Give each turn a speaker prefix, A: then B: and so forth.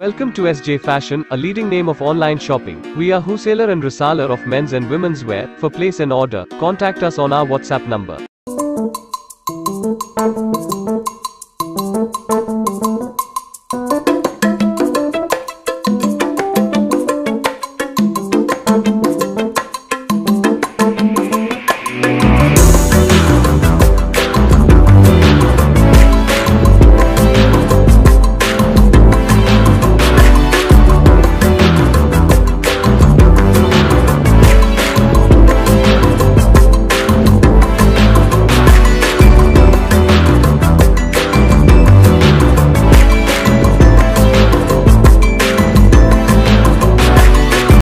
A: Welcome to SJ Fashion, a leading name of online shopping. We are wholesaler and reseller of men's and women's wear. For place and order, contact us on our WhatsApp number.